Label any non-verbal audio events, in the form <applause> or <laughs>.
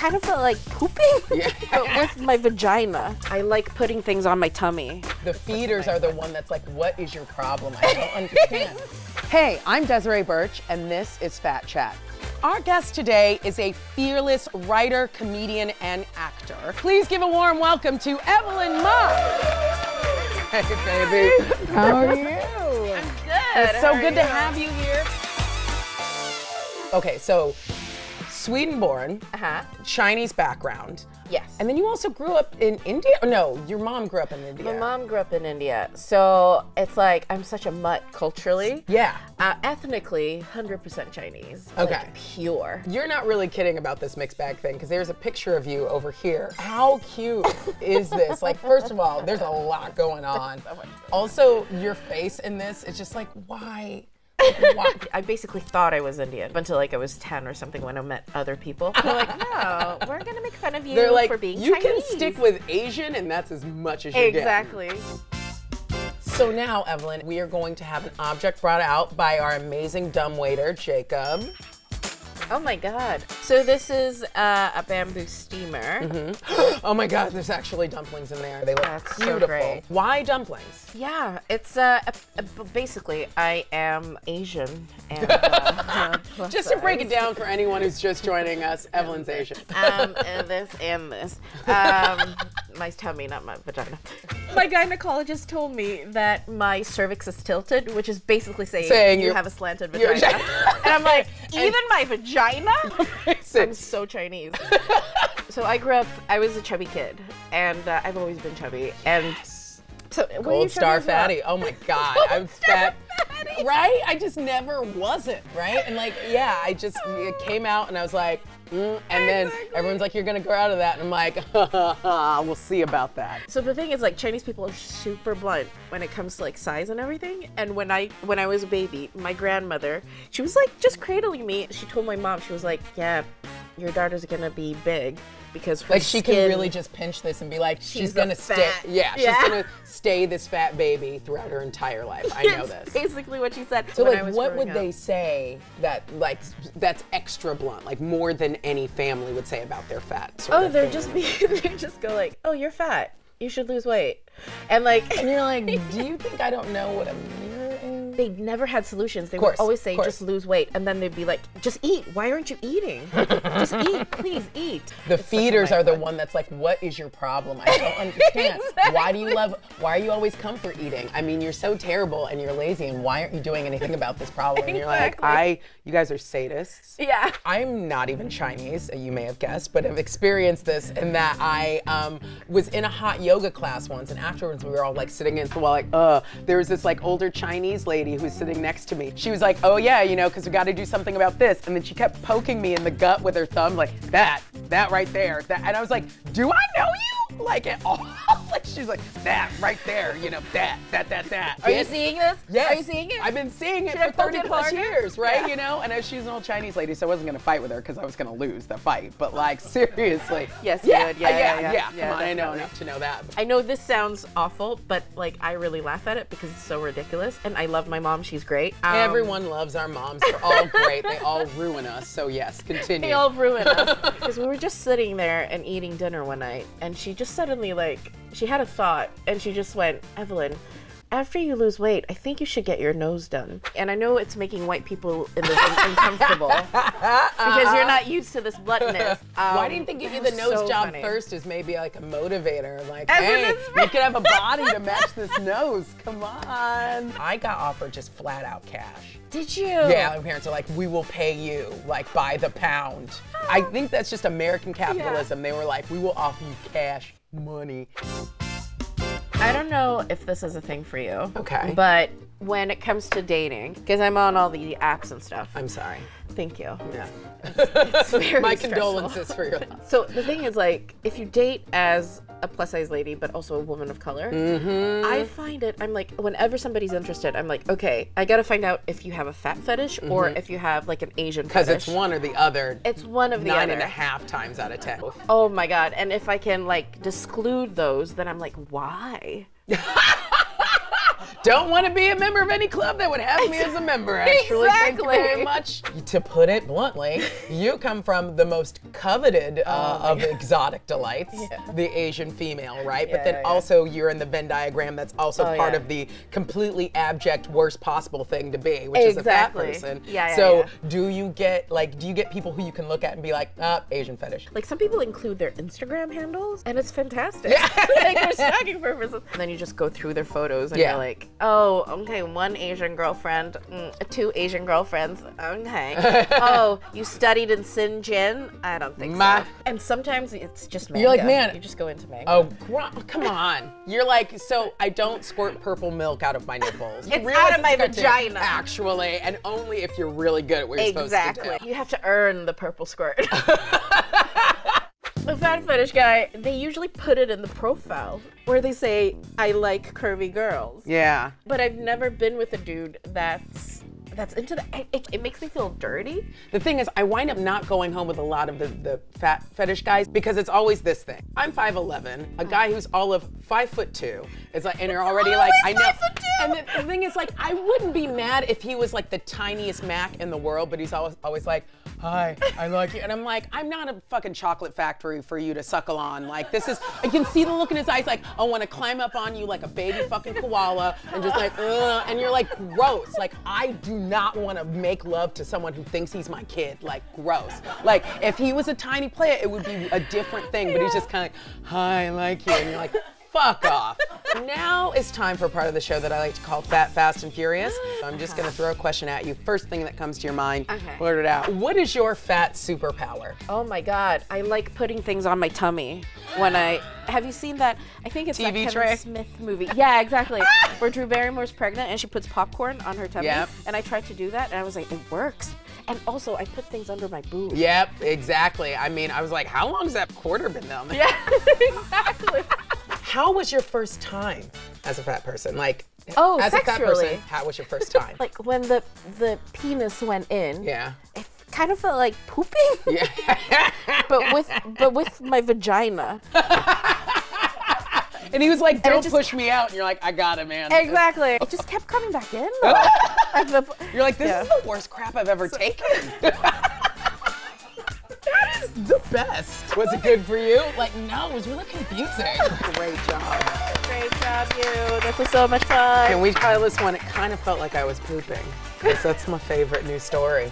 kind of felt like pooping, <laughs> but with my vagina. I like putting things on my tummy. The feeders are the one that's like, what is your problem? I don't understand. <laughs> hey, I'm Desiree Burch, and this is Fat Chat. Our guest today is a fearless writer, comedian, and actor. Please give a warm welcome to Evelyn Mok. Hey, baby. How are you? I'm good. It's so good to have you here. Okay, so Sweden born, Uh-huh. Chinese background. Yes. And then you also grew up in India? Oh, no, your mom grew up in India. My mom grew up in India, so it's like I'm such a mutt culturally. Yeah. Uh, ethnically, 100% Chinese. Okay. Like, pure. You're not really kidding about this mixed bag thing because there's a picture of you over here. How cute <laughs> is this? Like, first of all, there's a lot going on. Also, your face in this is just like, why? Like. I basically thought I was Indian until like I was 10 or something when I met other people. <laughs> They're like, no, we're gonna make fun of you They're like, for being you Chinese. can stick with Asian, and that's as much as you get. Exactly. So now, Evelyn, we are going to have an object brought out by our amazing dumb waiter, Jacob. Oh my god. So this is uh, a bamboo steamer. <gasps> Oh my God, there's actually dumplings in there. They look That's so beautiful. great. Why dumplings? Yeah, it's uh, a, a, basically I am Asian and <laughs> uh, Just to break it down for anyone who's just joining us, <laughs> Evelyn's Asian. um, and this and this. Um, <laughs> my tummy, not my vagina. My gynecologist told me that my cervix is tilted, which is basically saying, Saying you have a slanted vagina. <laughs> and I'm like, <laughs> even my vagina? <laughs> I'm so Chinese. so I grew up, I was a chubby kid, and uh, I've always been chubby. And so, Gold star fatty. Oh my God, I'm fat. Right? I just never wasn't, right? And like, yeah, I just it came out and I was like, mm, and then Exactly. everyone's like, you're gonna grow out of that. And I'm like, <laughs> we'll see about that. So the thing is, like Chinese people are super blunt when it comes to like size and everything. And when I when I was a baby, my grandmother, she was like just cradling me. She told my mom, she was like, "Yeah, your daughter's gonna be big because Like she can really just pinch this and be like, she's, She's gonna stay. fat- Yeah, she's gonna stay this fat baby throughout her entire life. I know <laughs> this. basically what she said. So when I like, what would they say that like that's extra blunt, like more than any family would say about their fat? Oh, they're thing? just be <laughs> they just go like, "Oh, you're fat. You should lose weight," and like. And you're like, <laughs> do you think I don't know what a? They never had solutions. They Course, would always say, "Just lose weight," and then they'd be like, "Just eat. Why aren't you eating? just eat, <laughs> please eat." The It's feeders are the one that's like, what is your problem? I don't <laughs> understand. Why do you love? Why are you always comfort eating? I mean, you're so terrible and you're lazy, and why aren't you doing anything about this problem? And you're like, I, you guys are sadists. Yeah. I'm not even Chinese, you may have guessed, but I've experienced this in that I um, was in a hot yoga class once, and afterwards we were all like sitting in the wall, like, uh, there was this like older Chinese lady who was sitting next to me. She was like, oh yeah, you know, because we got to do something about this, and then she kept poking me in the gut with her thumb, like that, that right there, that, and I was like, do I know you? Like at all? <laughs> like she's like that right there, you know, that, that, that, that. Are you seeing this? Yes. Are you seeing it? I've been seeing it Should for 30 plus years, right? Yeah. You know, and she's an old Chinese lady, so I wasn't gonna fight with her because I was gonna lose the fight. But like seriously, Yes, yeah. Yeah, yeah, yeah, yeah. yeah. Come on, I know enough to know that. I know this sounds awful, but like I really laugh at it because it's so ridiculous. And I love my mom; she's great. Um, Everyone loves our moms. They're all great. They all ruin us. So yes, continue. They all ruin us <laughs> because we were just sitting there and eating dinner one night, and she just suddenly like she had a thought, and she just went, Evelyn. After you lose weight, I think you should get your nose done. And I know it's making white people in this un- uncomfortable <laughs> because you're not used to this bluntness. Why Um, didn't they give you the nose so job funny. first as maybe like a motivator? Like, As hey, you could have a <laughs> body to match this nose. Come on. I got offered just flat out cash. Did you? Yeah, my parents are like, we will pay you like by the pound. I think that's just American capitalism. They were like, we will offer you cash money. I don't know if this is a thing for you. Okay. But when it comes to dating, because I'm on all the apps and stuff. I'm sorry. Thank you. Yeah. It's very <laughs> My stressful. condolences for your So the thing is, like, if you date as a plus size lady, but also a woman of color, Mm-hmm. I find it. I'm like, whenever somebody's interested, I'm like, okay, I gotta find out if you have a fat fetish or if you have like an Asian Because fetish. Mm-hmm. it's one or the other. It's one of the nine other. and a half times out of ten. Oh my god! And if I can like disclude those, then I'm like, why? <laughs> don't want to be a member of any club that would have me as a member. Actually, thank you very Exactly. much. To put it bluntly, you come from the most coveted uh, of exotic delights, the Asian female, right? but then yeah, yeah. also you're in the Venn diagram that's also Oh, part yeah. of the completely abject, worst possible thing to be, which is a fat person. Yeah, yeah, so yeah. do you get like, do you get people who you can look at and be like, ah, Asian fetish? Like some people include their Instagram handles, and it's fantastic. <laughs> like for stalking <laughs> purposes. And then you just go through their photos, and Yeah. you're like, oh, okay, one Asian girlfriend, mm, two Asian girlfriends, okay. <laughs> oh, you studied in Sinjin? I don't think Ma- so. And sometimes it's just mango. You're like, man- you just go into mango. Oh, gr- come on. You're like, so I don't squirt purple milk out of my nipples. It's out of my to- vagina. Actually, and only if you're really good at what you're exactly. supposed to do. You have to earn the purple squirt. <laughs> <laughs> The fat fetish guy, they usually put it in the profile where they say, I like curvy girls. Yeah. But I've never been with a dude that's that's into that. It, it, makes me feel dirty. The thing is, I wind up not going home with a lot of the, the fat fetish guys because it's always this thing. I'm 5'11, a guy who's all of five foot two. It's like, and you're already like, I know. Five foot two. And the, the thing is, like, I wouldn't be mad if he was like the tiniest Mac in the world, but he's always always like, Hi, I like you. And I'm like, I'm not a fucking chocolate factory for you to suckle on. Like, this is, I can see the look in his eyes, like, I want to climb up on you like a baby fucking koala and just like, Ugh. and you're like, gross. Like, I do not want to make love to someone who thinks he's my kid. Like, gross. Like, if he was a tiny player, it would be a different thing, but he's just kind of like, Hi, I like you. And you're like, fuck off. Now it's time for part of the show that I like to call Fat, Fast, and Furious. I'm just gonna throw a question at you. First thing that comes to your mind, Okay. blurt it out. What is your fat superpower? Oh my god, I like putting things on my tummy when I. Have you seen that? I think it's that TV Kevin tray? Smith movie. Yeah, exactly. <laughs> Where Drew Barrymore's pregnant and she puts popcorn on her tummy. Yep. And I tried to do that and I was like, it works. And also, I put things under my boobs. Yep, exactly. I mean, I was like, how long has that quarter been down there? Yeah, <laughs> exactly. <laughs> How was your first time as a fat person? Like, Oh, as a fat sexually. person, how was your <laughs> first time? Like when the the penis went in. yeah. It kind of felt like pooping. <laughs> Yeah. <laughs> but with but with my vagina. and he was like, don't just- push me out. And you're like, I got it, man. Exactly. It just kept coming back in. though. The- You're like, this Yeah. is the worst crap I've ever taken. <laughs> Was it good for you? Like, no, it was really confusing. <laughs> Great job. Great job, you. This was so much fun. Can we try this one? It kind of felt like I was pooping. Because that's my favorite new story.